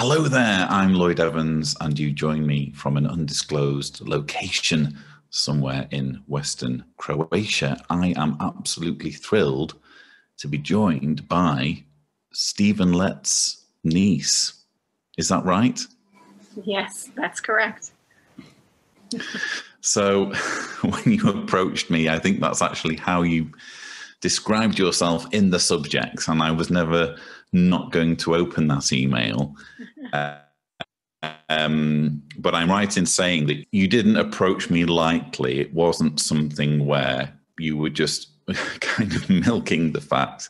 Hello there, I'm Lloyd Evans, and you join me from an undisclosed location somewhere in Western Croatia. I am absolutely thrilled to be joined by Stephen Lett's niece. Is that right? Yes, that's correct. so, when you approached me, I think that's actually how you described yourself in the subjects, and I was never not going to open that email. Uh, um, but I'm right in saying that you didn't approach me lightly. It wasn't something where you were just kind of milking the fact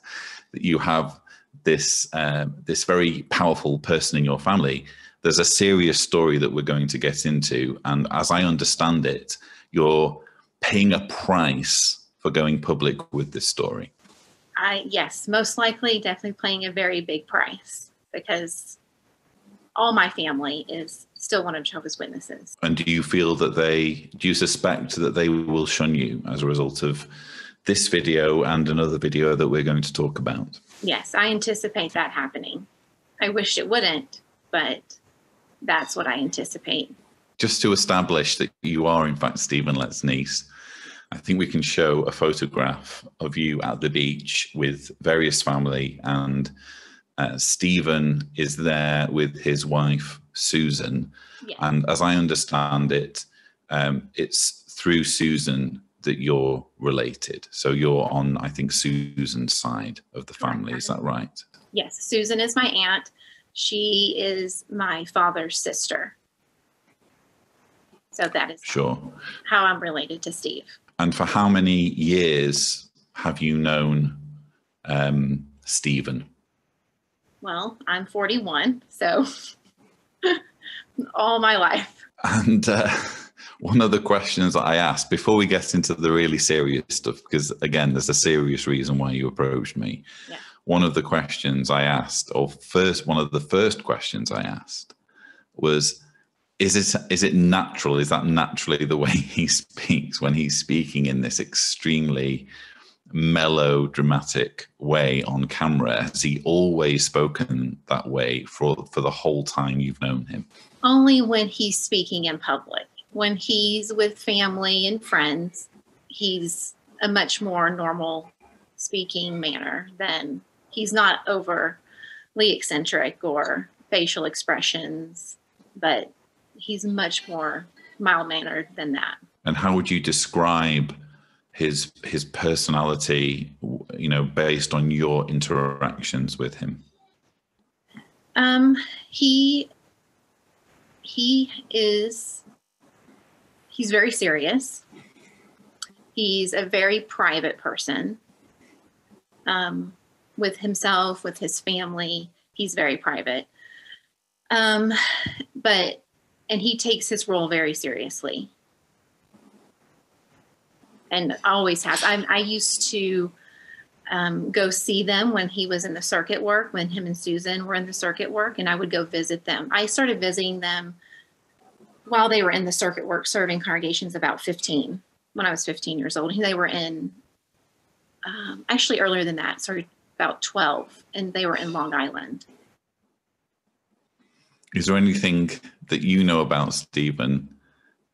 that you have this uh, this very powerful person in your family. There's a serious story that we're going to get into, and as I understand it, you're paying a price for going public with this story. I yes, most likely, definitely paying a very big price because all my family is still one of Jehovah's Witnesses. And do you feel that they, do you suspect that they will shun you as a result of this video and another video that we're going to talk about? Yes, I anticipate that happening. I wish it wouldn't, but that's what I anticipate. Just to establish that you are, in fact, Stephen Lett's niece, I think we can show a photograph of you at the beach with various family and uh, Stephen is there with his wife Susan, yeah. and as I understand it, um, it's through Susan that you're related. So you're on, I think, Susan's side of the family. Is that right? Yes, Susan is my aunt. She is my father's sister. So that is sure how I'm related to Steve. And for how many years have you known um, Stephen? Well, I'm 41, so all my life. And uh, one of the questions that I asked before we get into the really serious stuff, because again, there's a serious reason why you approached me. Yeah. One of the questions I asked, or first, one of the first questions I asked was, is it is it natural? Is that naturally the way he speaks when he's speaking in this extremely mellow, dramatic way on camera? Has he always spoken that way for for the whole time you've known him? Only when he's speaking in public. When he's with family and friends, he's a much more normal speaking manner than he's not overly eccentric or facial expressions, but he's much more mild mannered than that. And how would you describe his his personality you know based on your interactions with him? Um he he is he's very serious. He's a very private person. Um with himself with his family he's very private. Um but and he takes his role very seriously and always has. I, I used to um, go see them when he was in the circuit work, when him and Susan were in the circuit work, and I would go visit them. I started visiting them while they were in the circuit work, serving congregations about 15, when I was 15 years old. They were in, um, actually earlier than that, sorry, about 12, and they were in Long Island. Is there anything that you know about Stephen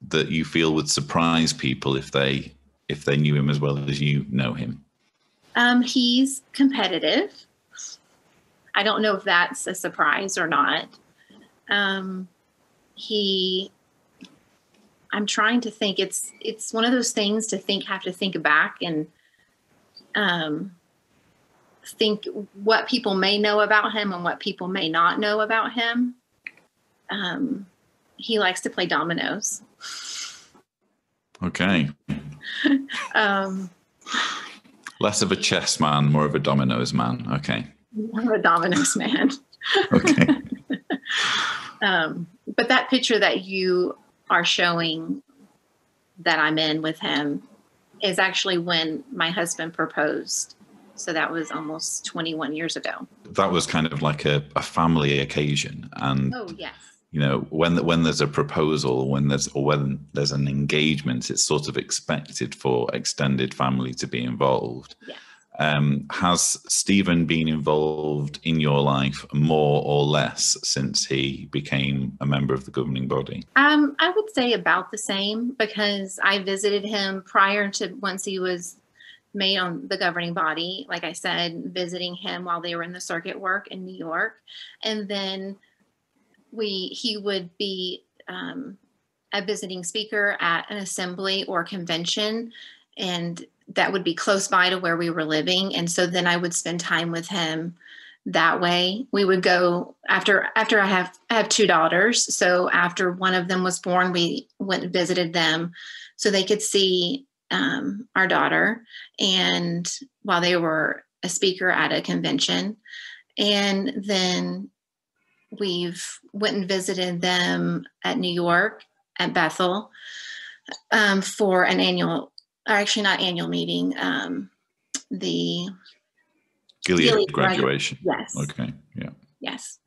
that you feel would surprise people if they if they knew him as well as you know him? Um, he's competitive. I don't know if that's a surprise or not. Um, he, I'm trying to think. It's it's one of those things to think, have to think back and um, think what people may know about him and what people may not know about him. Um, he likes to play dominoes. Okay. um, Less of a chess man, more of a dominoes man. Okay. More of a dominoes man. okay. um, but that picture that you are showing that I'm in with him is actually when my husband proposed. So that was almost 21 years ago. That was kind of like a, a family occasion. And oh, yes you know when when there's a proposal when there's or when there's an engagement it's sort of expected for extended family to be involved yeah. Um, has Stephen been involved in your life more or less since he became a member of the governing body? Um, I would say about the same because I visited him prior to once he was made on the governing body. Like I said, visiting him while they were in the circuit work in New York, and then we he would be um, a visiting speaker at an assembly or convention, and that would be close by to where we were living and so then i would spend time with him that way. We would go after after i have i have two daughters so after one of them was born we went and visited them so they could see um, our daughter and while they were a speaker at a convention. And then we've went and visited them at new york at bethel um, for an annual or actually not annual meeting, um, the Gilead, Gilead graduation. Yes. Okay. Yeah. Yes.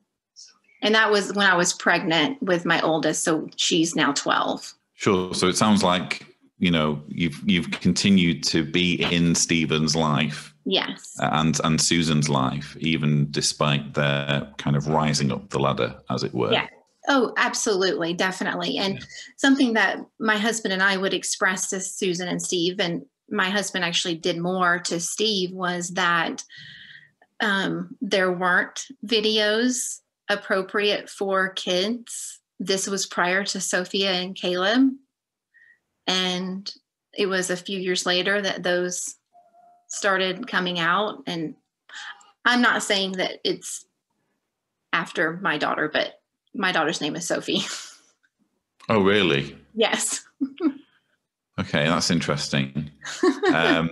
And that was when I was pregnant with my oldest, so she's now 12. Sure. So it sounds like, you know, you've you've continued to be in Stephen's life. Yes. And and Susan's life, even despite their kind of rising up the ladder, as it were. Yeah. Oh, absolutely, definitely. And yeah. something that my husband and I would express to Susan and Steve, and my husband actually did more to Steve, was that um, there weren't videos appropriate for kids. This was prior to Sophia and Caleb. And it was a few years later that those started coming out. And I'm not saying that it's after my daughter, but my daughter's name is Sophie. Oh, really? Yes. okay, that's interesting. Um,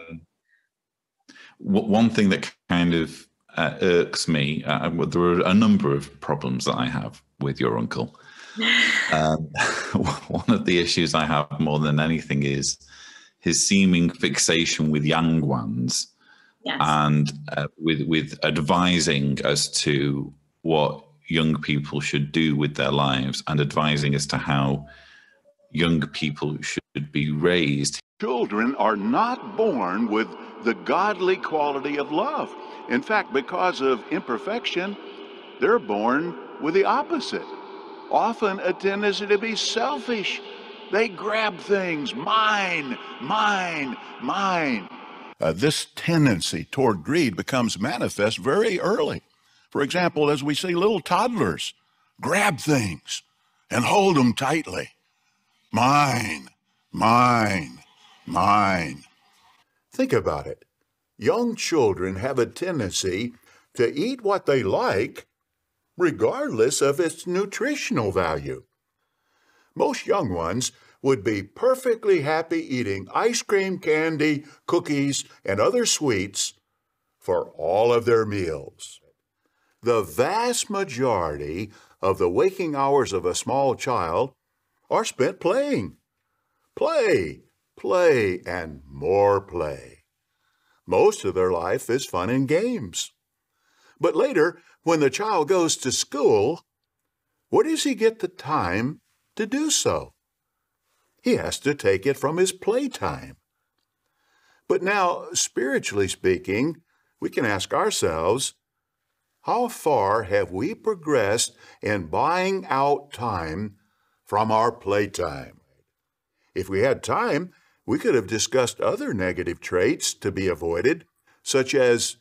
one thing that kind of uh, irks me, uh, there are a number of problems that I have with your uncle. Um, one of the issues I have more than anything is his seeming fixation with young ones yes. and uh, with with advising as to what young people should do with their lives and advising as to how young people should be raised. Children are not born with the godly quality of love. In fact, because of imperfection, they're born with the opposite. Often a tendency to be selfish. They grab things, mine, mine, mine. Uh, this tendency toward greed becomes manifest very early. For example, as we see little toddlers grab things and hold them tightly. Mine, mine, mine. Think about it. Young children have a tendency to eat what they like, regardless of its nutritional value. Most young ones would be perfectly happy eating ice cream, candy, cookies, and other sweets for all of their meals. The vast majority of the waking hours of a small child are spent playing. Play, play, and more play. Most of their life is fun and games. But later, when the child goes to school, where does he get the time to do so? He has to take it from his playtime. But now, spiritually speaking, we can ask ourselves, how far have we progressed in buying out time from our playtime? If we had time, we could have discussed other negative traits to be avoided, such as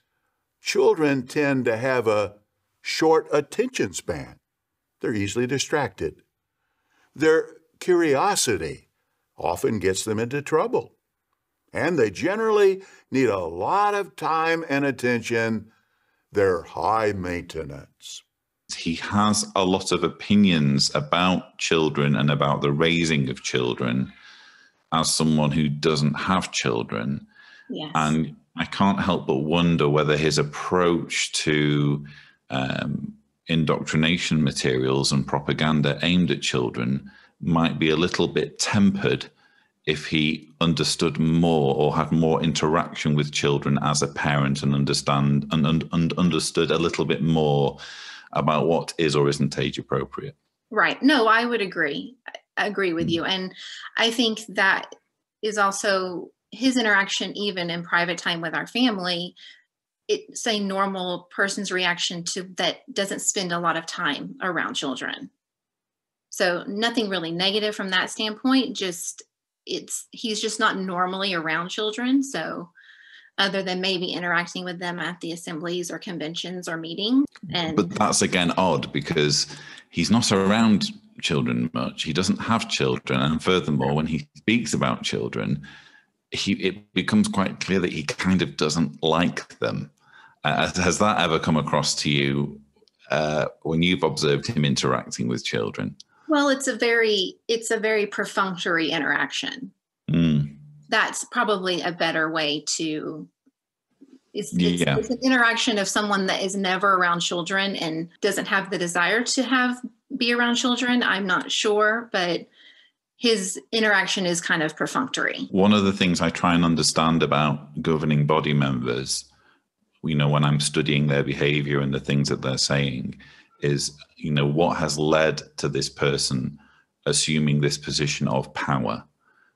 children tend to have a short attention span. They're easily distracted. Their curiosity often gets them into trouble. And they generally need a lot of time and attention they're high maintenance. He has a lot of opinions about children and about the raising of children as someone who doesn't have children. Yes. And I can't help but wonder whether his approach to um, indoctrination materials and propaganda aimed at children might be a little bit tempered if he understood more or had more interaction with children as a parent and understand and, and, and understood a little bit more about what is or isn't age appropriate. Right. No, I would agree. I agree with mm. you. And I think that is also his interaction, even in private time with our family, it's a normal person's reaction to that doesn't spend a lot of time around children. So nothing really negative from that standpoint. Just it's he's just not normally around children. So other than maybe interacting with them at the assemblies or conventions or meetings. And but that's again odd because he's not around children much. He doesn't have children, and furthermore, when he speaks about children, he it becomes quite clear that he kind of doesn't like them. Uh, has that ever come across to you uh, when you've observed him interacting with children? Well, it's a very it's a very perfunctory interaction. Mm. That's probably a better way to. It's, it's, yeah. it's an interaction of someone that is never around children and doesn't have the desire to have be around children. I'm not sure, but his interaction is kind of perfunctory. One of the things I try and understand about governing body members, you know, when I'm studying their behavior and the things that they're saying, is you know what has led to this person assuming this position of power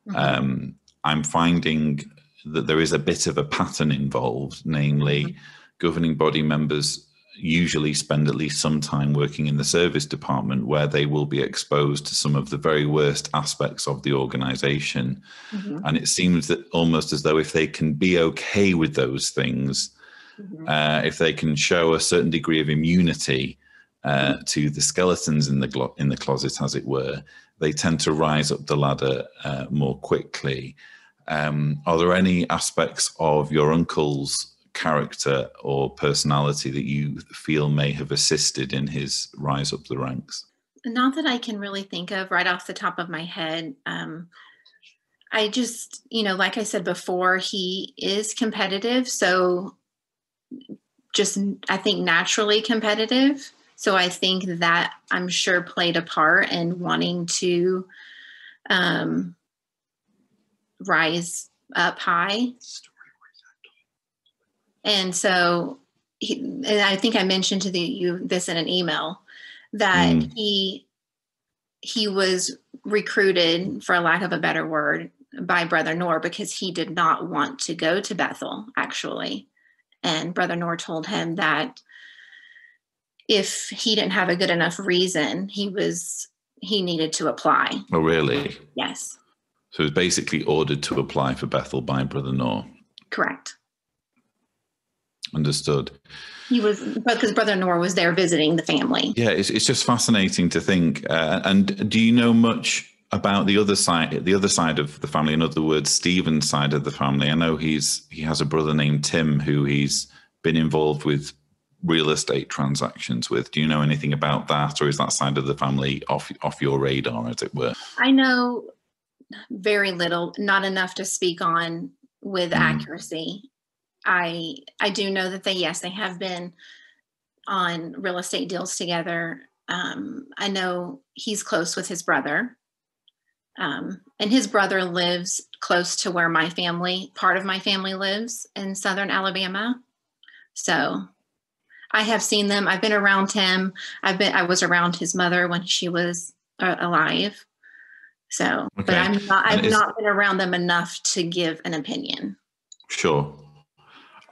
mm-hmm. um, i'm finding that there is a bit of a pattern involved namely mm-hmm. governing body members usually spend at least some time working in the service department where they will be exposed to some of the very worst aspects of the organization mm-hmm. and it seems that almost as though if they can be okay with those things mm-hmm. uh, if they can show a certain degree of immunity uh, to the skeletons in the glo- in the closet, as it were, they tend to rise up the ladder uh, more quickly. Um, are there any aspects of your uncle's character or personality that you feel may have assisted in his rise up the ranks? Not that I can really think of right off the top of my head. Um, I just, you know, like I said before, he is competitive. So just, I think, naturally competitive. So I think that I'm sure played a part in wanting to um, rise up high. And so, he, and I think I mentioned to the, you this in an email that mm. he he was recruited, for a lack of a better word, by Brother Knorr because he did not want to go to Bethel, actually. And Brother Knorr told him that if he didn't have a good enough reason, he was he needed to apply. Oh, really? Yes. So he was basically ordered to apply for Bethel by Brother Knorr. Correct. Understood. He was because Brother Knorr was there visiting the family. Yeah, it's it's just fascinating to think. Uh, and do you know much about the other side, the other side of the family? In other words, Stephen's side of the family. I know he's he has a brother named Tim who he's been involved with real estate transactions with. Do you know anything about that, or is that side of the family off off your radar, as it were? I know very little, not enough to speak on with mm. accuracy. I I do know that they yes they have been on real estate deals together. Um, I know he's close with his brother, um, and his brother lives close to where my family, part of my family, lives in southern Alabama. So I have seen them. I've been around him. I've been. I was around his mother when she was uh, alive. So, okay. but I'm not. I've not been around them enough to give an opinion. Sure.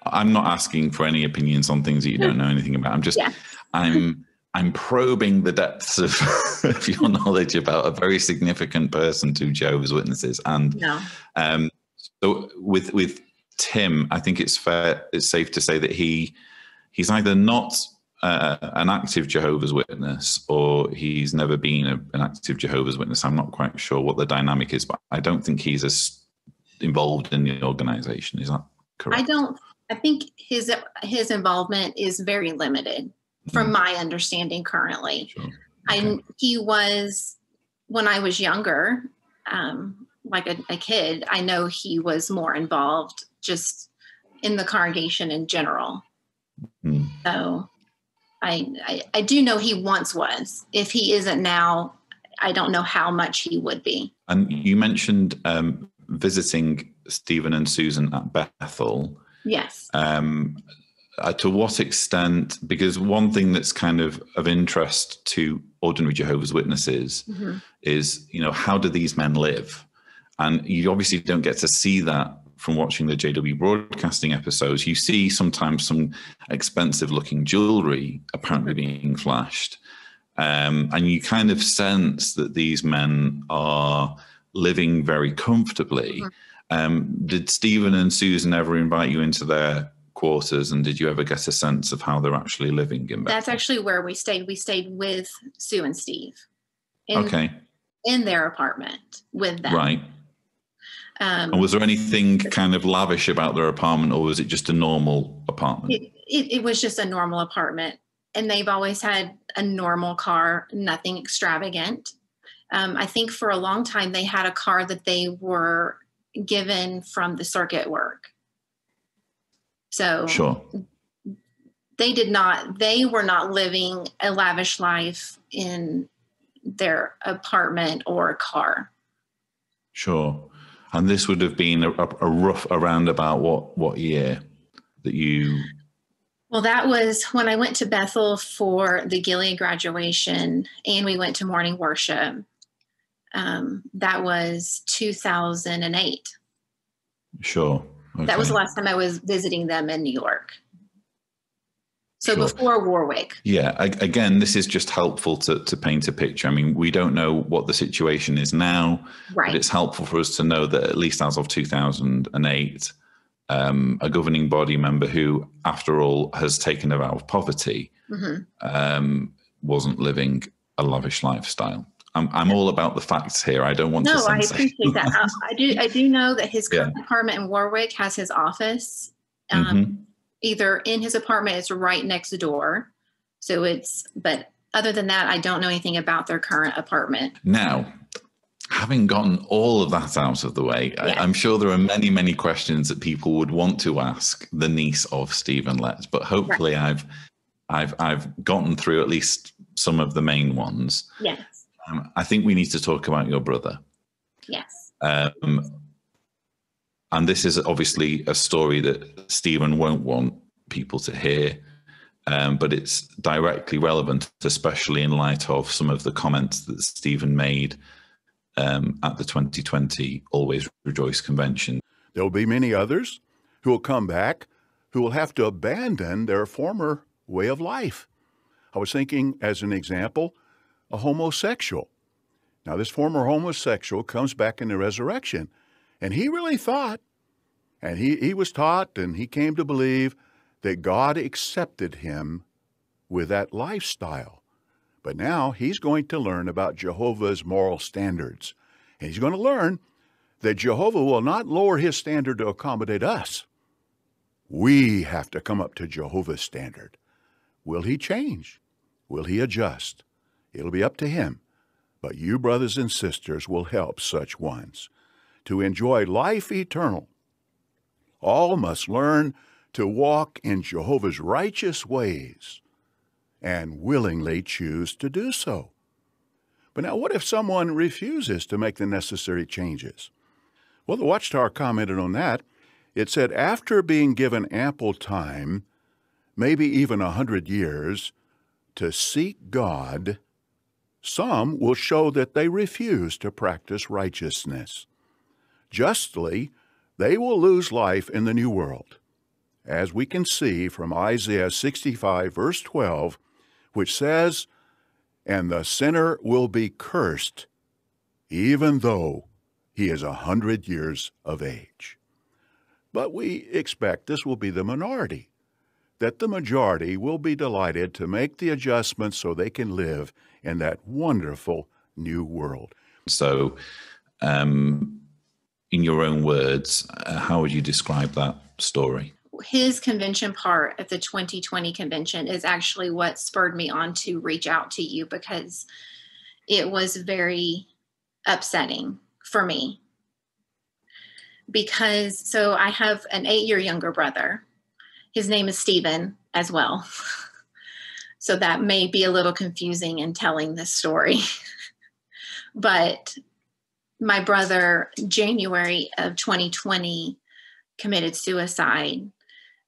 I'm not asking for any opinions on things that you don't know anything about. I'm just. Yeah. I'm. I'm probing the depths of, of, your knowledge about a very significant person to Jehovah's Witnesses, and no. um, so with with Tim, I think it's fair. It's safe to say that he he's either not uh, an active Jehovah's Witness or he's never been a, an active Jehovah's Witness. I'm not quite sure what the dynamic is, but I don't think he's as involved in the organization. Is that correct? I don't. I think his his involvement is very limited, from mm. my understanding currently. Sure. Okay. I he was when I was younger, um, like a, a kid. I know he was more involved just in the congregation in general. Mm. So I, I, I do know he once was. If he isn't now, I don't know how much he would be. And you mentioned um, visiting Stephen and Susan at Bethel. Yes. Um, uh, to what extent? Because one thing that's kind of of interest to ordinary Jehovah's Witnesses mm-hmm. is, you know, how do these men live? And you obviously don't get to see that from watching the JW broadcasting episodes, you see sometimes some expensive looking jewelry apparently being flashed. Um, and you kind of sense that these men are living very comfortably. Mm-hmm. Um, did Stephen and Susan ever invite you into their quarters and did you ever get a sense of how they're actually living in? That's actually where we stayed. We stayed with Sue and Steve. In, okay. In their apartment with them. Right. Um, and was there anything kind of lavish about their apartment, or was it just a normal apartment? It, it, it, was just a normal apartment, and they've always had a normal car, nothing extravagant. Um, I think for a long time they had a car that they were given from the circuit work. So sure. they did not. They were not living a lavish life in their apartment or a car. Sure. And this would have been a, a rough around about what what year that you well, that was when I went to Bethel for the Gilead graduation and we went to morning worship. Um, that was 2008. Sure. Okay. That was the last time I was visiting them in New York. So sure. before Warwick. Yeah. I, again, this is just helpful to, to paint a picture. I mean, we don't know what the situation is now, right. but it's helpful for us to know that at least as of 2008, um, a governing body member who, after all, has taken a vow of poverty, mm-hmm. um, wasn't living a lavish lifestyle. I'm, I'm all about the facts here. I don't want no, to. No, I appreciate that. I, I, do. I do know that his yeah. apartment in Warwick has his office. Um, mm-hmm either in his apartment, it's right next door. So it's, but other than that, I don't know anything about their current apartment. Now, having gotten all of that out of the way, yeah. I, am sure there are many, many questions that people would want to ask the niece of Stephen Lett, but hopefully right. I've I've I've gotten through at least some of the main ones. Yes. Um, I think we need to talk about your brother. Yes. Um, and this is obviously a story that Stephen won't want people to hear, um, but it's directly relevant, especially in light of some of the comments that Stephen made um, at the 2020 Always Rejoice convention. There will be many others who will come back who will have to abandon their former way of life. I was thinking, as an example, a homosexual. Now, this former homosexual comes back in the resurrection and he really thought, and he, he was taught, and he came to believe that God accepted him with that lifestyle. But now he's going to learn about Jehovah's moral standards. And he's going to learn that Jehovah will not lower his standard to accommodate us. We have to come up to Jehovah's standard. Will he change? Will he adjust? It'll be up to him. But you, brothers and sisters, will help such ones to enjoy life eternal. All must learn to walk in Jehovah's righteous ways and willingly choose to do so. But now, what if someone refuses to make the necessary changes? Well, the Watchtower commented on that. It said, after being given ample time, maybe even a hundred years, to seek God, some will show that they refuse to practice righteousness justly, they will lose life in the new world. As we can see from Isaiah 65, verse 12, which says, And the sinner will be cursed, even though he is a hundred years of age. But we expect this will be the minority, that the majority will be delighted to make the adjustments so they can live in that wonderful new world. So, um, in your own words, uh, how would you describe that story? His convention part of the 2020 convention is actually what spurred me on to reach out to you because it was very upsetting for me. Because, so I have an eight year younger brother. His name is Stephen as well. so that may be a little confusing in telling this story. but my brother, January of 2020, committed suicide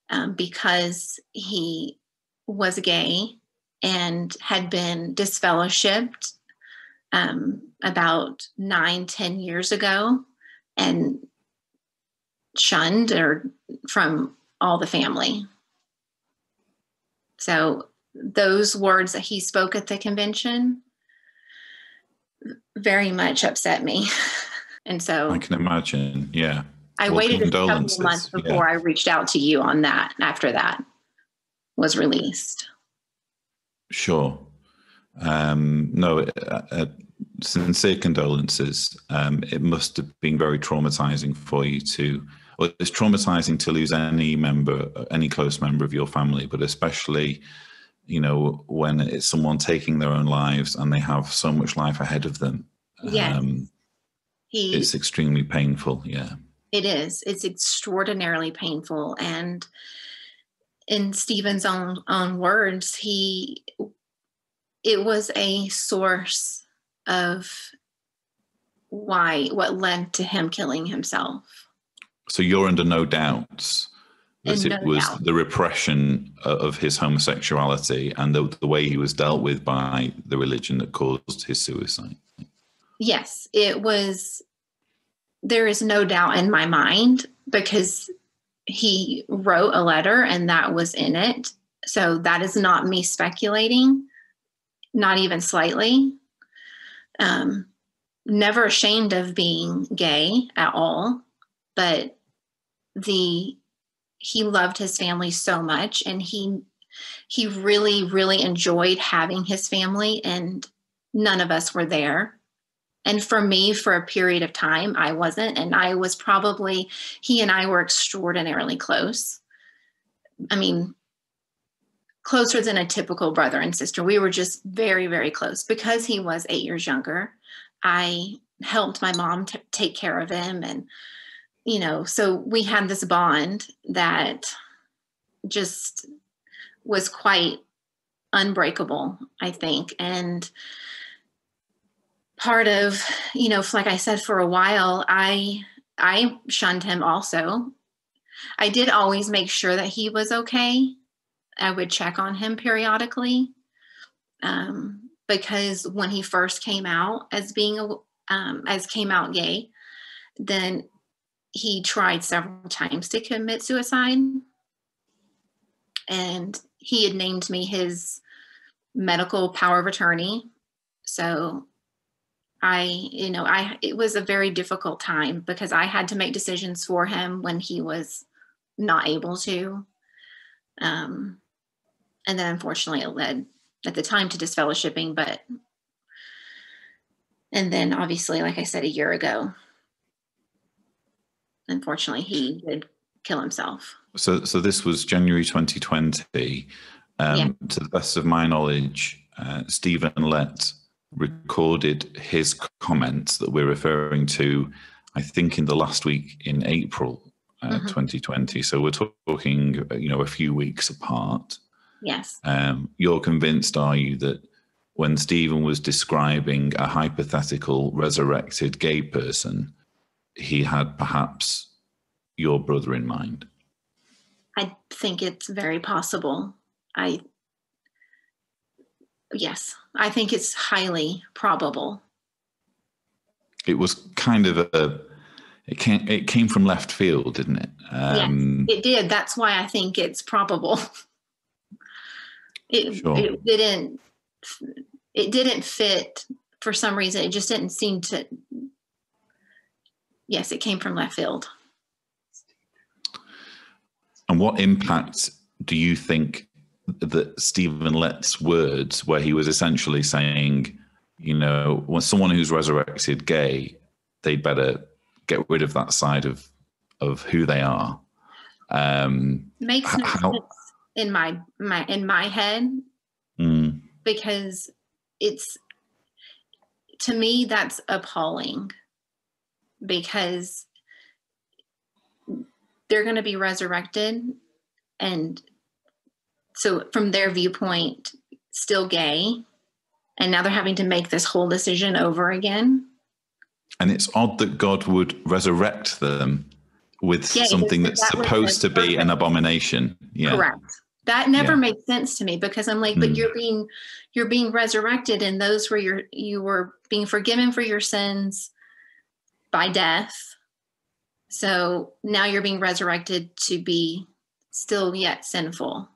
um, because he was gay and had been disfellowshipped um, about nine, ten years ago. And shunned or from all the family. So those words that he spoke at the convention very much upset me. and so I can imagine. Yeah. I Well, waited a couple months yeah. before I reached out to you on that after that was released. Sure. Um, no, uh, uh, sincere condolences. Um, it must have been very traumatizing for you to, well, it's traumatizing to lose any member, any close member of your family, but especially, you know, when it's someone taking their own lives and they have so much life ahead of them. Yes. Um, He it's extremely painful. Yeah. It is. It's extraordinarily painful. And in Stephen's own own words, he it was a source of why what led to him killing himself. So you're under no doubts that it was the repression of his homosexuality and the, the way he was dealt with by the religion that caused his suicide. Yes, it was there is no doubt in my mind because he wrote a letter and that was in it. So that is not me speculating, not even slightly. Um, never ashamed of being gay at all, but the he loved his family so much and he he really really enjoyed having his family and none of us were there. And for me for a period of time i wasn't and i was probably he and i were extraordinarily close. I mean closer than a typical brother and sister. We were just very very close. Because he was eight years younger i helped my mom t- take care of him and you know so we had this bond that just was quite unbreakable i think. And part of you know like i said for a while i i shunned him also. I did always make sure that he was okay. I would check on him periodically um, because when he first came out as being um, as came out gay then he tried several times to commit suicide. And he had named me his medical power of attorney. So i you know i it was a very difficult time because i had to make decisions for him when he was not able to. Um and then unfortunately it led at the time to disfellowshipping but and then obviously like i said a year ago unfortunately he did kill himself So, so this was January 2020. Um, Yeah. To the best of my knowledge, uh, Stephen Lett recorded his comments that we're referring to, I think, in the last week in April uh, Mhm. 2020. So we're talking, you know, a few weeks apart. yes Um, you're convinced, are you, that when Stephen was describing a hypothetical resurrected gay person, he had perhaps your brother in mind? I think it's very possible. I, yes, I think it's highly probable. It was kind of a. It came. It came from left field, didn't it? Um, It did. That's why I think it's probable. It, Sure. it didn't. It didn't fit for some reason. It just didn't seem to. Yes, it came from left field. And what impact do you think that Stephen Lett's words, where he was essentially saying, you know, when someone who's resurrected gay, they'd better get rid of that side of of who they are. Um, Makes no how- sense in my my in my head mm, because it's to me that's appalling because they're going to be resurrected and so from their viewpoint still gay and now they're having to make this whole decision over again and it's odd that God would resurrect them with Yeah, something that's that supposed to be an abomination. Yeah. correct that never Yeah. made sense to me because i'm like but Mm. you're being you're being resurrected and those were your you were being forgiven for your sins by death So now you're being resurrected to be still yet sinful.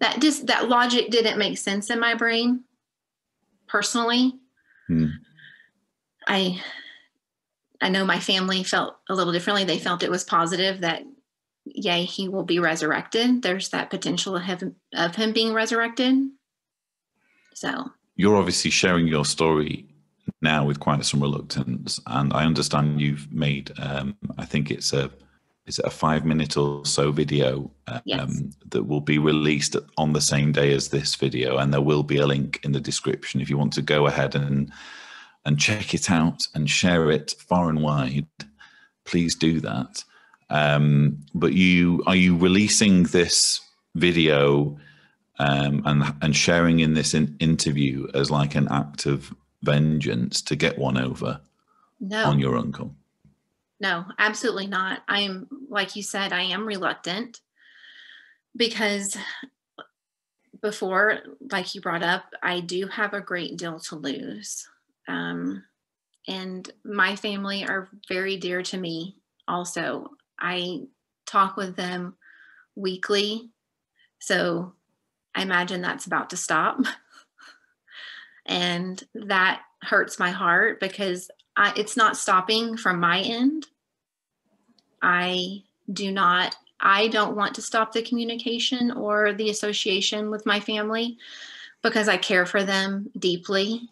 That just that logic didn't make sense in my brain personally. Hmm. I I know my family felt a little differently. They felt it was positive that yay, he will be resurrected. There's that potential of him, of him being resurrected. So you're obviously sharing your story now with quite some reluctance, and I understand you've made. Um, I think it's a is it a five minute or so video um, Yes. that will be released on the same day as this video, and there will be a link in the description if you want to go ahead and and check it out and share it far and wide. Please do that. Um, but you are you releasing this video um, and and sharing in this in, interview as like an act of vengeance to get one over no, on your uncle? no, absolutely not. I am like you said, I am reluctant because before, like you brought up, I do have a great deal to lose. Um, and my family are very dear to me also. I talk with them weekly. So I imagine that's about to stop. and that hurts my heart because I, it's not stopping from my end. I do not, I don't want to stop the communication or the association with my family because I care for them deeply.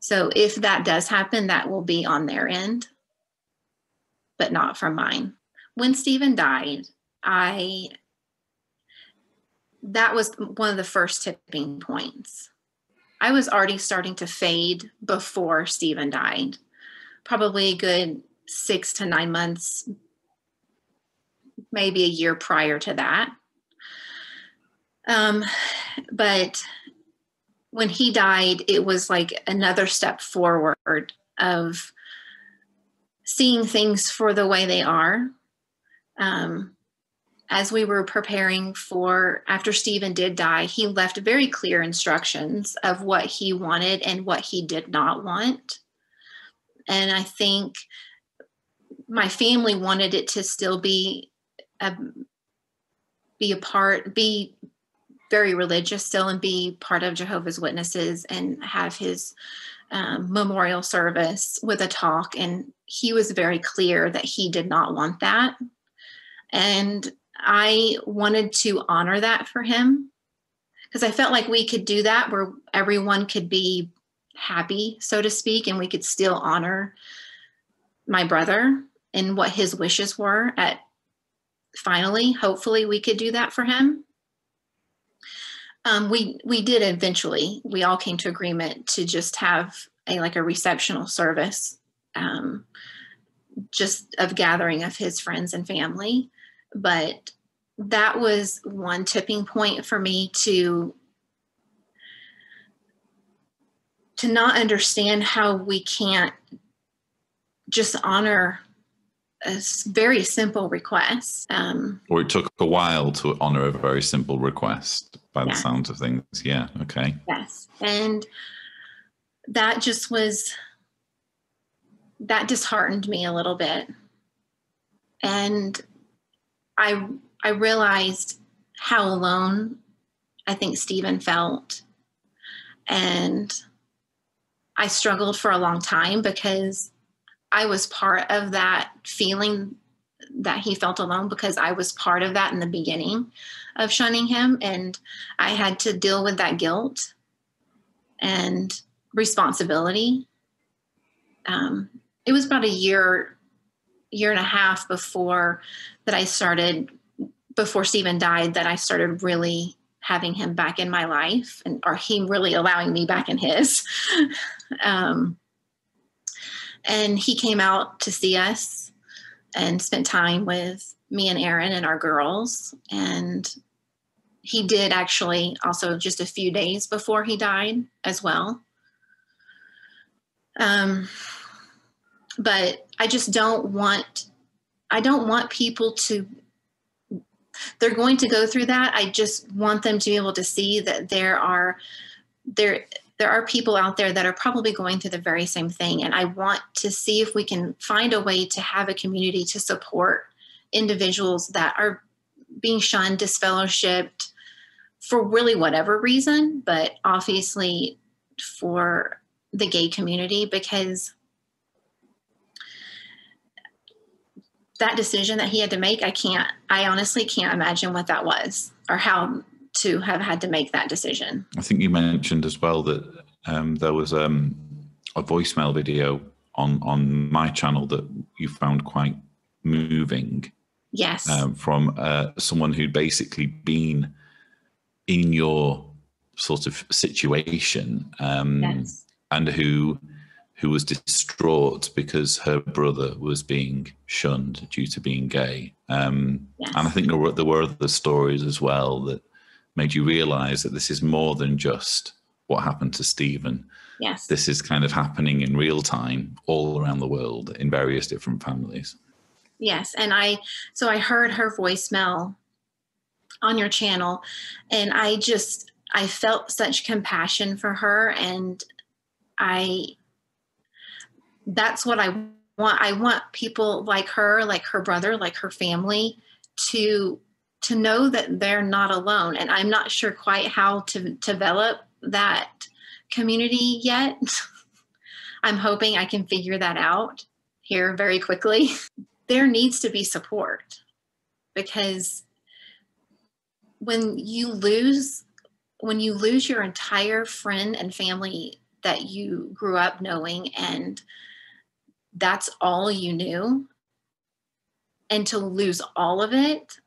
So if that does happen, that will be on their end, but not from mine. When Stephen died, I that was one of the first tipping points. I was already starting to fade before Stephen died, probably a good six to nine months, maybe a year prior to that. Um, but when he died, it was like another step forward of seeing things for the way they are. Um, as we were preparing for after Stephen did die, he left very clear instructions of what he wanted and what he did not want. And I think my family wanted it to still be a, be a part, be very religious still, and be part of Jehovah's Witnesses and have his um, memorial service with a talk. And he was very clear that he did not want that. And I wanted to honor that for him because I felt like we could do that where everyone could be happy, so to speak, and we could still honor my brother and what his wishes were at finally hopefully we could do that for him. Um, we we did eventually. We all came to agreement to just have a like a receptional service um, just of gathering of his friends and family but that was one tipping point for me to to not understand how we can't just honor a very simple request um, Or it took a while to honor a very simple request by the sounds of things. Yeah. Okay. yes and that just was that disheartened me a little bit and i i realized how alone i think stephen felt. And i struggled for a long time because i was part of that feeling that he felt alone because i was part of that in the beginning of shunning him. And i had to deal with that guilt and responsibility. Um, it was about a year year and a half before that i started before stephen died that i started really having him back in my life and or him really allowing me back in his. Um, and he came out to see us and spent time with me and aaron and our girls. And he did actually also just a few days before he died as well. Um, but I just don't want I don't want people to they're going to go through that. I just want them to be able to see that there are there there are people out there that are probably going through the very same thing. And I want to see if we can find a way to have a community to support individuals that are being shunned, disfellowshipped for really whatever reason, but obviously for the gay community because that decision that he had to make, I can't, I honestly can't imagine what that was or how to have had to make that decision. I think you mentioned as well that um, there was um, a voicemail video on on my channel that you found quite moving. Yes. Um, from uh, someone who'd basically been in your sort of situation um, yes. and who who was distraught because her brother was being shunned due to being gay. Um, yes. And I think there were, there were other stories as well that made you realize that this is more than just what happened to Stephen. Yes. This is kind of happening in real time all around the world in various different families. Yes. And I, so I heard her voicemail on your channel and I just, I felt such compassion for her and I that's what I want. I want people like her, like her brother, like her family to to know that they're not alone. And I'm not sure quite how to develop that community yet. I'm hoping I can figure that out here very quickly. there needs to be support because when you lose when you lose your entire friend and family that you grew up knowing and that's all you knew and to lose all of it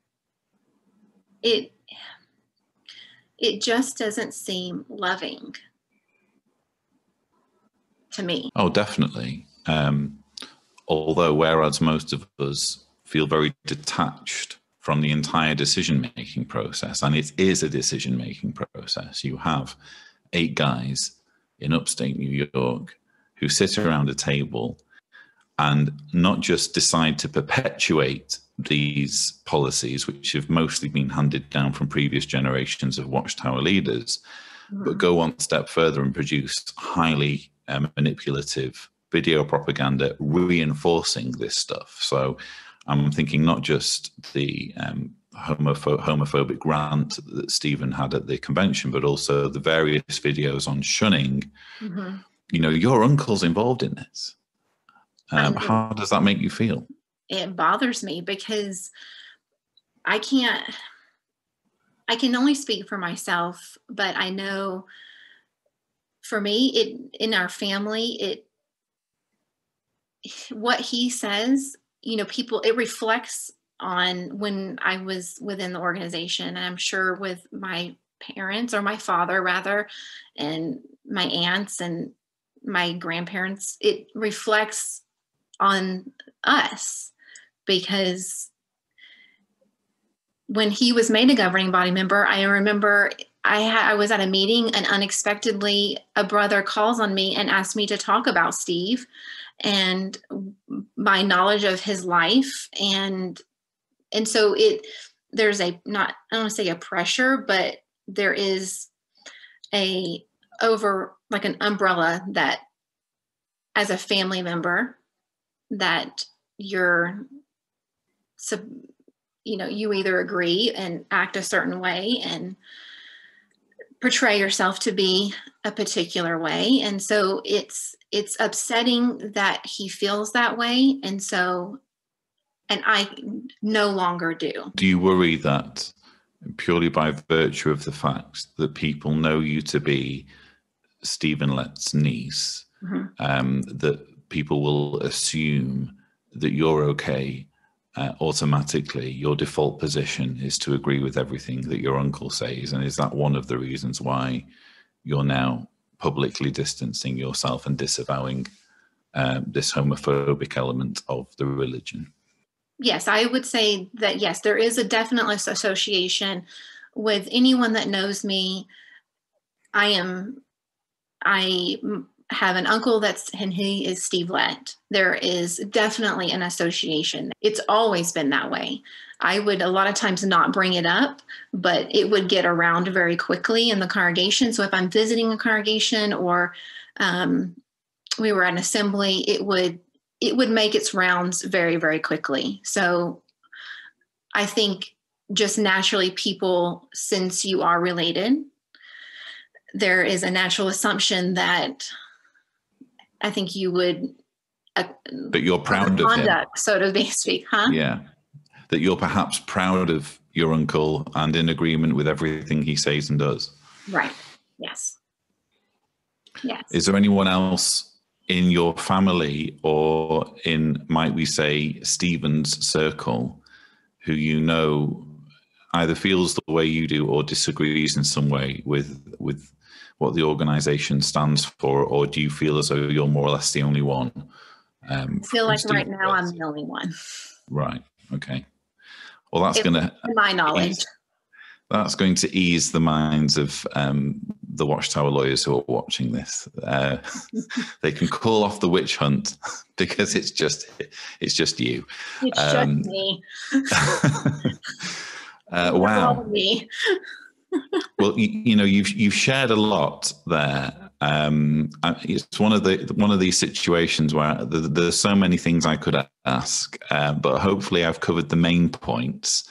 it it just doesn't seem loving to me. Oh definitely. Um, although whereas most of us feel very detached from the entire decision making process and it is a decision making process you have eight guys in upstate new york who sit around a table and not just decide to perpetuate these policies, which have mostly been handed down from previous generations of watchtower leaders, mm. but go one step further and produce highly um, manipulative video propaganda reinforcing this stuff. So I'm thinking not just the um, homopho- homophobic rant that Stephen had at the convention, but also the various videos on shunning. Mm-hmm. You know, your uncle's involved in this um, how does that make you feel? It bothers me because I can't, I can only speak for myself, but I know for me, it in our family, it what he says, you know, people it reflects on when I was within the organization, and I'm sure with my parents or my father rather, and my aunts and my grandparents, it reflects on us because when he was made a governing body member, I remember I, ha- I was at a meeting and unexpectedly a brother calls on me and asks me to talk about Steve and my knowledge of his life. And and so it there's a not I don't want to say a pressure, but there is a over like an umbrella that as a family member that you're you know you either agree and act a certain way and portray yourself to be a particular way. And so it's it's upsetting that he feels that way. And so and i no longer do. Do you worry that purely by virtue of the fact that people know you to be stephen lett's niece mm-hmm. um, that people will assume that you're okay uh, automatically. Your default position is to agree with everything that your uncle says. And is that one of the reasons why you're now publicly distancing yourself and disavowing um, this homophobic element of the religion? Yes, I would say that yes, there is a definite association with anyone that knows me. I am, I have an uncle that's and he is Steve Lett. There is definitely an association. It's always been that way. I would a lot of times not bring it up, but it would get around very quickly in the congregation. So if I'm visiting a congregation or um, we were at an assembly, it would it would make its rounds very very quickly. So I think just naturally people since you are related there is a natural assumption that I think you would. Uh, but you're proud of conduct, him. so to speak, huh? Yeah, that you're perhaps proud of your uncle and in agreement with everything he says and does. Right. Yes. Yes. Is there anyone else in your family or in, might we say, Stephen's circle, who you know either feels the way you do or disagrees in some way with with what the organisation stands for, or do you feel as though you're more or less the only one? Um, I feel like right now I'm the only one. Right. Okay. Well, that's going to my knowledge. Ease, that's going to ease the minds of um, the Watchtower lawyers who are watching this. Uh, they can call off the witch hunt because it's just it's just you. It's um, just me. uh, wow. Well, you, you, know, you've you've shared a lot there. Um, it's one of the one of these situations where there's so many things I could ask, uh, but hopefully I've covered the main points.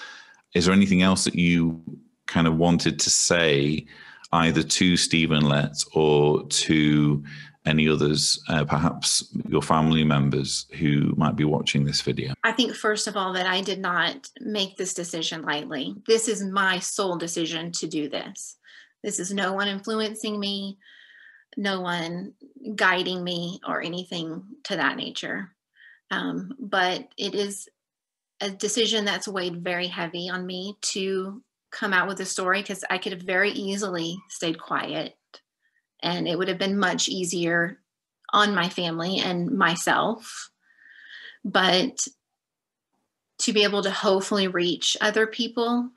Is there anything else that you kind of wanted to say, either to Stephen Lett or to any others, uh, perhaps your family members who might be watching this video? I think, first of all, that I did not make this decision lightly. This is my sole decision to do this. This is no one influencing me, no one guiding me, or anything to that nature. Um, but it is a decision that's weighed very heavy on me to come out with a story because I could have very easily stayed quiet and it would have been much easier on my family and myself. But to be able to hopefully reach other people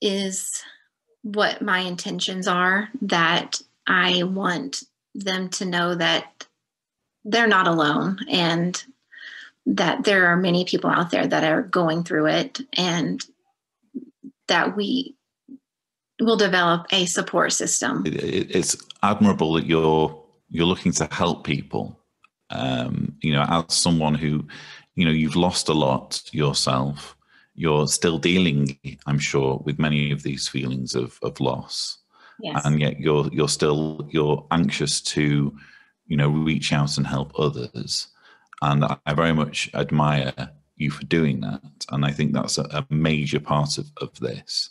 is what my intentions are that I want them to know that they're not alone and that there are many people out there that are going through it and that we will develop a support system. it's admirable that you're you're looking to help people. Um, you know, as someone who, you know, you've lost a lot yourself. You're still dealing, I'm sure, with many of these feelings of of loss, yes. and yet you're you're still you're anxious to, you know, reach out and help others. And I very much admire you for doing that, and I think that's a, a major part of of this.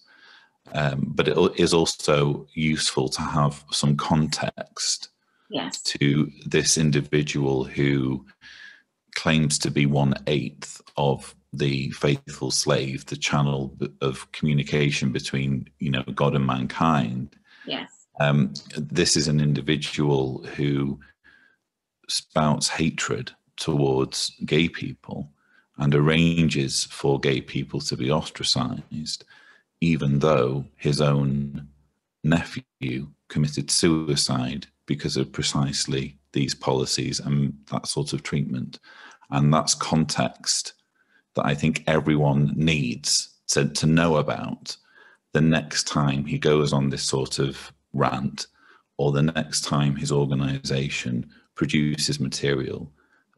Um, but it is also useful to have some context yes. to this individual who claims to be one eighth of the faithful slave, the channel of communication between you know God and mankind. Yes. Um, this is an individual who spouts hatred towards gay people and arranges for gay people to be ostracized even though his own nephew committed suicide because of precisely these policies and that sort of treatment. And that's context that I think everyone needs to, to know about the next time he goes on this sort of rant or the next time his organization produces material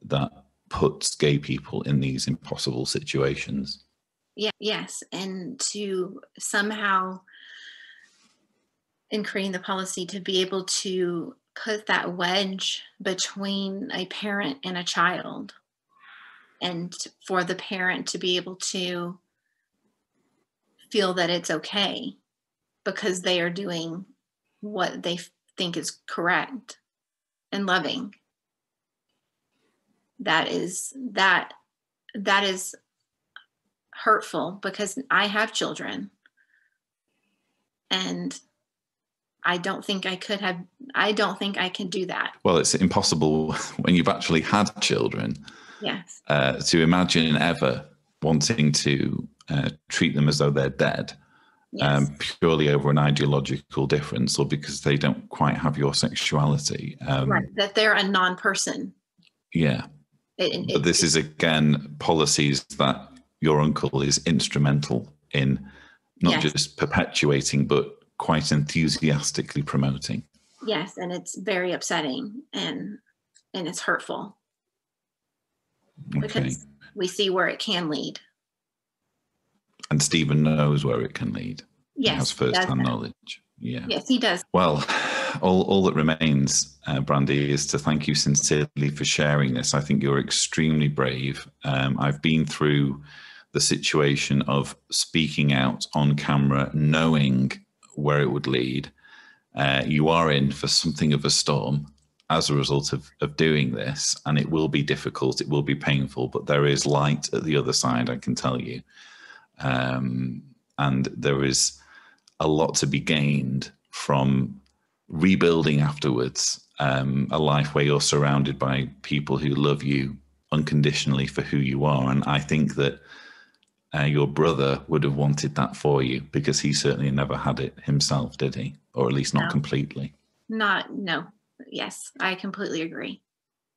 that puts gay people in these impossible situations. Yeah, yes. And to somehow, in creating the policy, to be able to put that wedge between a parent and a child, and for the parent to be able to feel that it's okay because they are doing what they think is correct and loving that is that that is hurtful because I have children. And I don't think I could have, I don't think I can do that. Well, it's impossible when you've actually had children. Yes. Uh, to imagine ever wanting to uh, treat them as though they're dead Yes. um, purely over an ideological difference or because they don't quite have your sexuality. Um, right. That they're a non-person. Yeah. It, But this is again policies that your uncle is instrumental in not Yes. just perpetuating, but quite enthusiastically promoting. yes, and it's very upsetting and and it's hurtful Okay. because we see where it can lead. And Stephen knows where it can lead. he Yes, has he does first hand know. knowledge. Yeah. Yes, he does. Well, all, all that remains, uh, Brandy, is to thank you sincerely for sharing this. I think you're extremely brave. Um, I've been through the situation of speaking out on camera, knowing where it would lead. Uh, you are in for something of a storm as a result of, of doing this, and it will be difficult, it will be painful, but there is light at the other side, I can tell you. Um, and there is a lot to be gained from rebuilding afterwards um, a life where you're surrounded by people who love you unconditionally for who you are. And I think that uh, your brother would have wanted that for you because he certainly never had it himself, did he? Or at least not No. completely. Not no. Yes, I completely agree.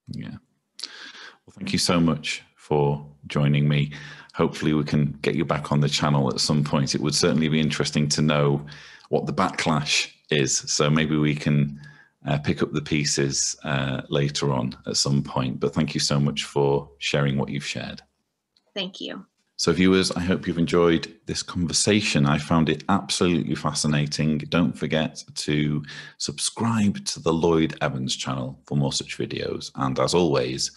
Yeah. Well, thank you so much for joining me. Hopefully, we can get you back on the channel at some point. It would certainly be interesting to know what the backlash is. So maybe we can uh, pick up the pieces uh, later on at some point. But thank you so much for sharing what you've shared. Thank you. So, viewers, I hope you've enjoyed this conversation. I found it absolutely fascinating. Don't forget to subscribe to the Lloyd Evans channel for more such videos. And as always,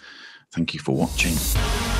thank you for watching.